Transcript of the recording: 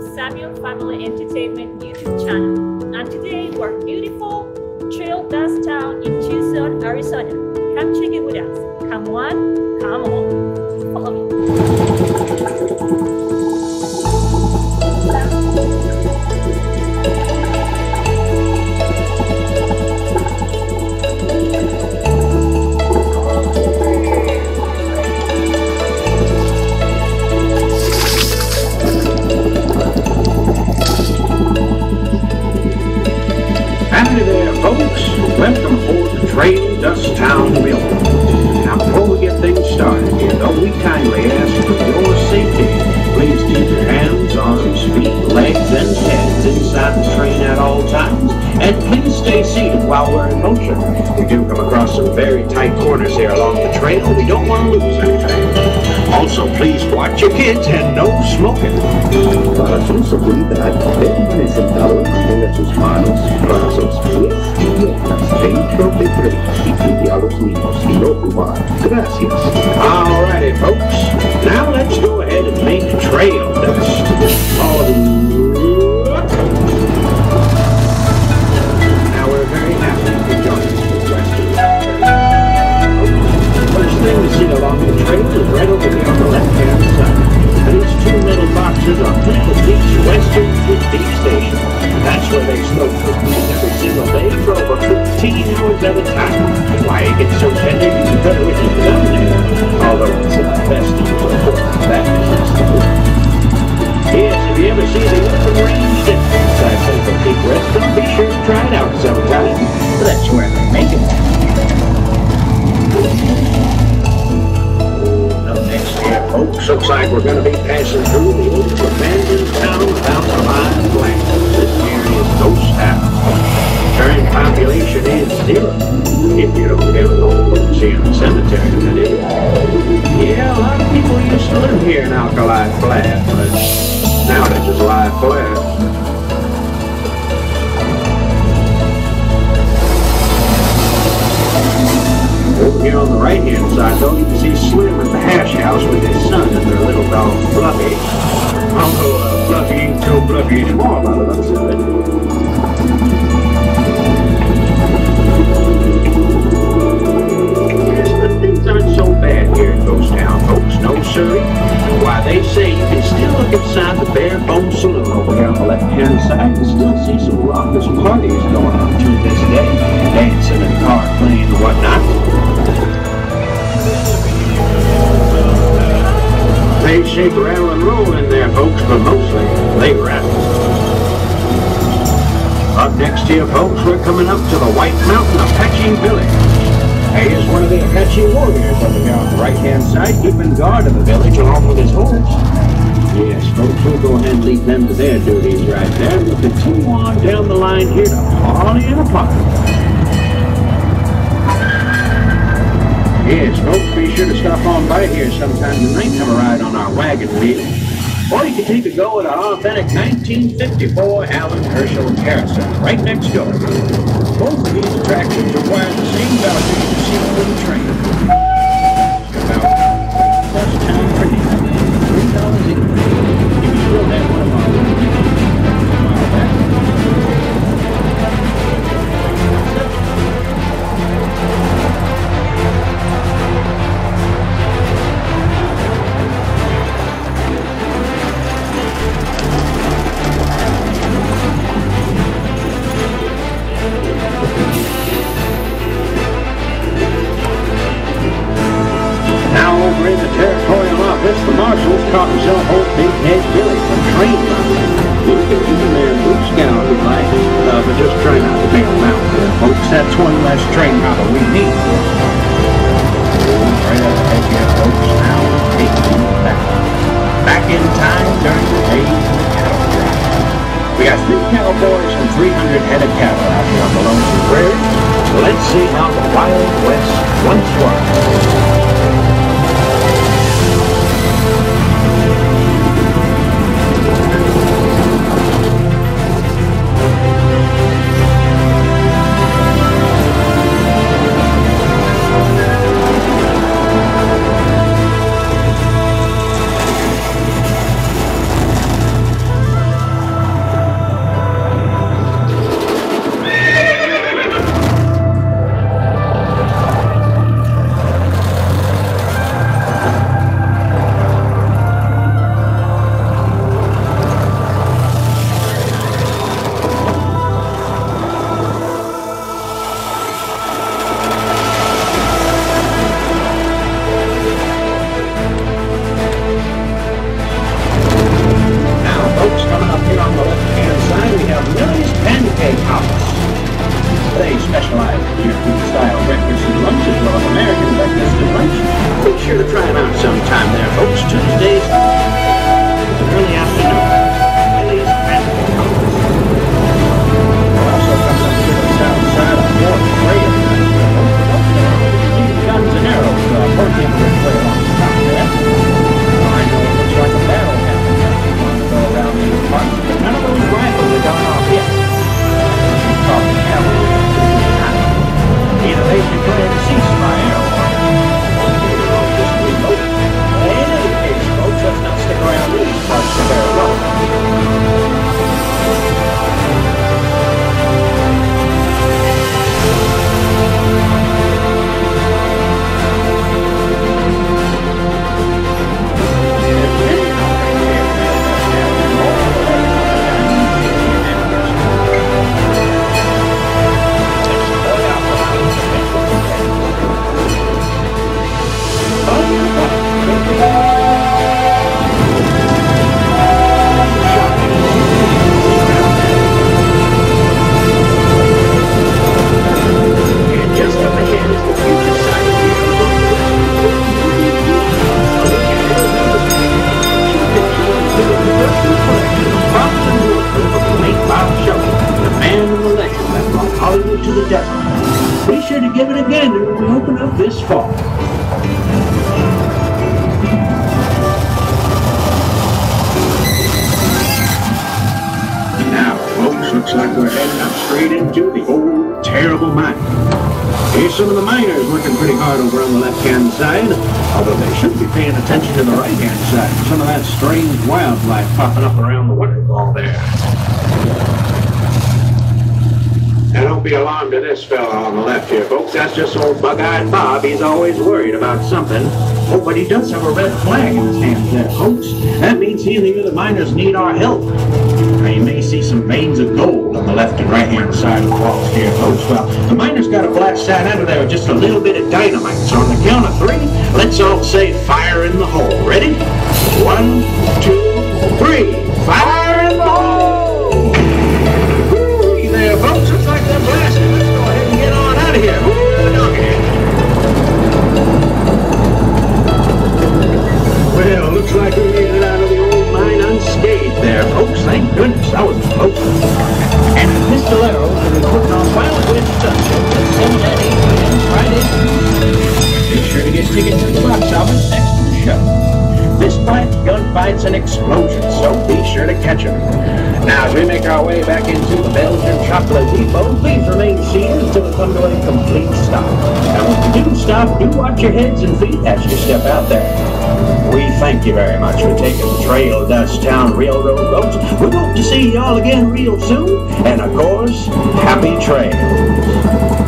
Samuel Family Entertainment YouTube channel. And today we're beautiful Trail Dust Town in Tucson, Arizona. Come check it with us. Come on, come on. Follow me. Started we kindly ask for your safety. Please keep your hands, arms, feet, legs, and heads inside the train at all times. And please stay seated while we're in motion. We do come across some very tight corners here along the trail. We don't want to lose anything. Also, please watch your kids and no smoking. Para su seguridad, sentados mantenga sus manos, brazos, pies y piernas dentro y cuide a los niños y no fumar. Gracias. Alrighty, folks. Now let's go ahead and make trail dust. Oh, over 15 hours at a time. Why it gets so tender you can it with your thumb there. Although it's the best of the four that to do. Yes, if you ever see the open range difference inside Pinnacle Peak Restaurant, be sure to try it out sometime. That's where they make it. Up next here, folks, looks like we're gonna be in Alkali Flat, but now they're just live flat. Over here on the right-hand side, though, you can see Slim at the hash house with his son and their little dog, Fluffy. Although uh, Fluffy ain't fluffy anymore by the looks of it. Look inside the Bare Bone Saloon over here on the left-hand side you still see some raucous parties going on to this day. Dancing and card playing and whatnot. They shake, rattle, and roll in there, folks, but mostly they rattle. Up next here, folks, we're coming up to the White Mountain Apache Village. Here's one of the Apache warriors over here on the right-hand side, keeping guard of the village along with his horse. Yes, folks, we'll go ahead and leave them to their duties right there. We'll continue on down the line here to Pollyanna Park. Yes, folks, be sure to stop on by here sometime tonight and have a ride on our wagon wheel. Or you can take a go at our authentic 1954 Allan Herschell Carousel right next door. Both of these attractions require the same value to see on the train. Just try not to bail out there, folks. That's one less train robber we need. Right up ahead here, folks. Now you back. Back in time during the days of the cattle drive. We got three cowboys and 300 head of cattle out here on the Lonesome Prairie. Let's see how the Wild West once was. The. Be sure to give it a gander when we open up this fall. Now, folks, looks like we're heading up straight into the old terrible mine. Here's some of the miners working pretty hard over on the left-hand side, although they should be paying attention to the right-hand side. Some of that strange wildlife popping up around the waterfall there. Don't be alarmed at this fella on the left here, folks. That's just old bug-eyed Bob. He's always worried about something. Oh, but he does have a red flag in his hand there, folks. That means he and the other miners need our help. Now, you may see some veins of gold on the left and right-hand side of the walls here, folks. Well, the miners got to blast that out of there with just a little bit of dynamite. So on the count of three, let's all say fire in the hole. Ready? One, two, three. Looks like it out of the old mine unscathed there, folks. Thank goodness. That was close. And Miss Valero will be putting on Wild Witch Sunday at 7 at 8 p.m. Friday. Be sure to get tickets to the box office Gunfights, and explosions, so be sure to catch them. Now, as we make our way back into the Belgian Chocolate Depot, please remain seated until we come to a complete stop. And when you do stop, do watch your heads and feet as you step out there. We thank you very much for taking the Trail Dust Town Railroad roads. We hope to see y'all again real soon. And of course, happy trails.